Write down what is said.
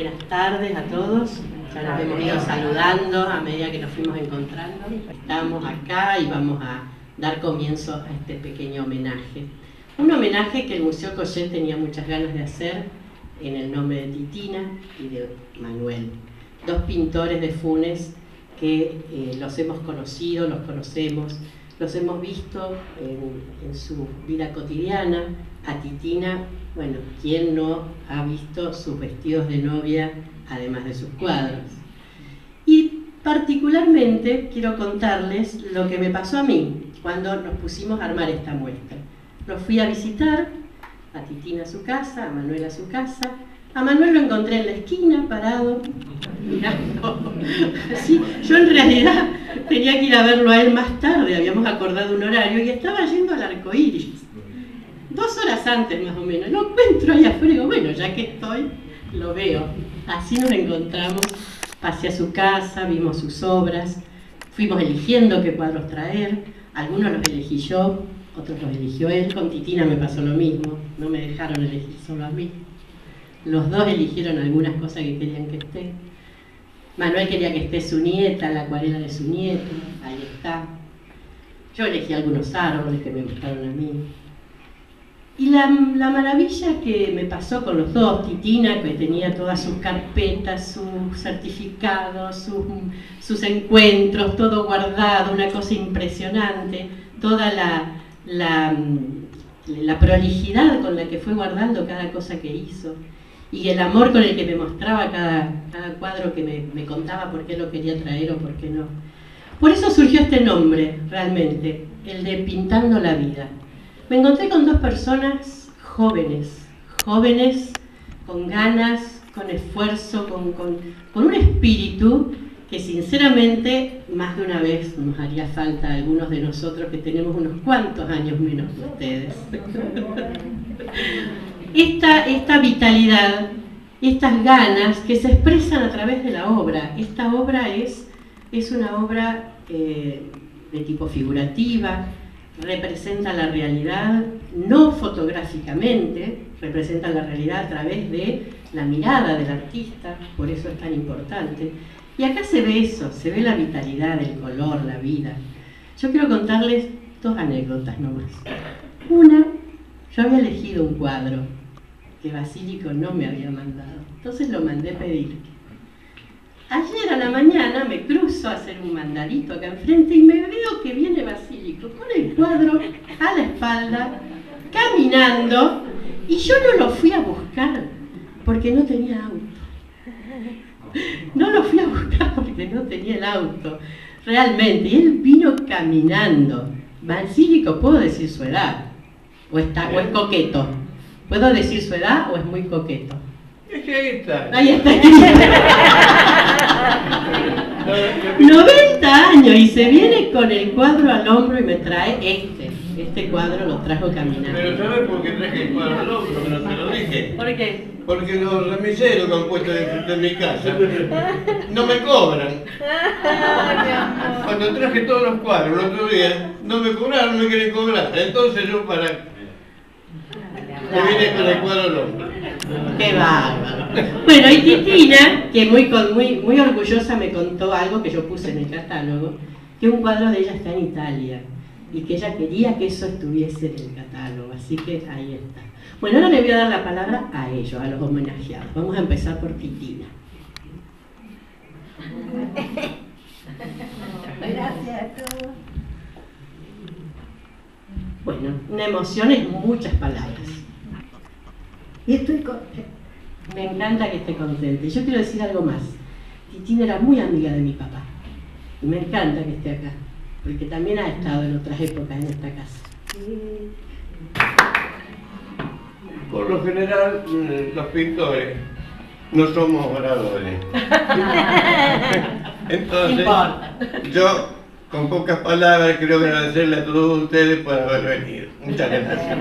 Buenas tardes a todos. Ya nos hemos ido saludando a medida que nos fuimos encontrando. Estamos acá y vamos a dar comienzo a este pequeño homenaje. Un homenaje que el Museo Collet tenía muchas ganas de hacer en el nombre de Titina y de Manuel, dos pintores de Funes que eh, los hemos conocido, los conocemos, los hemos visto en, su vida cotidiana. A Titina, bueno, ¿quién no ha visto sus vestidos de novia, además de sus cuadros? Y particularmente quiero contarles lo que me pasó a mí cuando nos pusimos a armar esta muestra. Los fui a visitar, a Titina a su casa, a Manuel a su casa, a Manuel lo encontré en la esquina, parado, mirando. Sí, yo en realidad tenía que ir a verlo a él más tarde, habíamos acordado un horario y estaba yendo al arco iris. Dos horas antes más o menos. Lo encuentro ahí y digo, bueno, ya que estoy, lo veo. Así nos encontramos. Pasé a su casa, vimos sus obras, fuimos eligiendo qué cuadros traer. Algunos los elegí yo, otros los eligió él. Con Titina me pasó lo mismo, no me dejaron elegir solo a mí. Los dos eligieron algunas cosas que querían que esté. Manuel quería que esté su nieta, la acuarela de su nieto, ahí está. Yo elegí algunos árboles que me gustaron a mí. Y la, maravilla que me pasó con los dos, Titina, que tenía todas sus carpetas, sus certificados, sus, sus encuentros, todo guardado, una cosa impresionante, toda la, la, la prolijidad con la que fue guardando cada cosa que hizo y el amor con el que me mostraba cada, cada cuadro que me, me, contaba por qué lo quería traer o por qué no. Por eso surgió este nombre, realmente, el de Pintando la Vida. Me encontré con dos personas jóvenes, jóvenes con ganas, con esfuerzo, con, con, con un espíritu que sinceramente más de una vez nos haría falta a algunos de nosotros que tenemos unos cuantos años menos que ustedes. esta, vitalidad, estas ganas que se expresan a través de la obra. Esta obra es, es una obra eh, de tipo figurativa, representa la realidad no fotográficamente, representa la realidad a través de la mirada del artista, por eso es tan importante. Y acá se ve eso, se ve la vitalidad, el color, la vida. Yo quiero contarles dos anécdotas nomás. Una, yo había elegido un cuadro que Basílico no me había mandado. Entonces lo mandé pedir. Ayer a la mañana me cruzo a hacer un mandadito acá enfrente y me veo que viene Basílico con el cuadro a la espalda, caminando, y yo no lo fui a buscar porque no tenía auto. No lo fui a buscar porque no tenía el auto, realmente. Y él vino caminando. Basílico, puedo decir su edad, o, está, o es coqueto. ¿Puedo decir su edad o es muy coqueto? Es que ahí está. Ahí está. 90 años y se viene con el cuadro al hombro y me trae este. Este cuadro lo trajo caminando. Pero ¿sabes por qué traje el cuadro al hombro? No te lo dije. ¿Por qué? Porque los remiseros que han puesto de, mi casa no me cobran. Cuando traje todos los cuadros el otro día, no me cobraron, no me quieren cobrar. Entonces yo para me viene con el cuadro loco. Qué bárbaro. Bueno, y Titina, que muy, muy, muy orgullosa me contó algo que yo puse en el catálogo, que un cuadro de ella está en Italia y que ella quería que eso estuviese en el catálogo, así que ahí está. Bueno, ahora le voy a dar la palabra a ellos, a los homenajeados. Vamos a empezar por Titina. Gracias a todos. Bueno, una emoción es muchas palabras. Y estoy Me encanta que esté contenta. Yo quiero decir algo más. Titina era muy amiga de mi papá. Y me encanta que esté acá. Porque también ha estado en otras épocas en esta casa. Por lo general, mm, los pintores no somos oradores. Entonces, yo con pocas palabras quiero agradecerle a todos ustedes por haber venido. Muchas gracias.